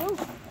Ooh.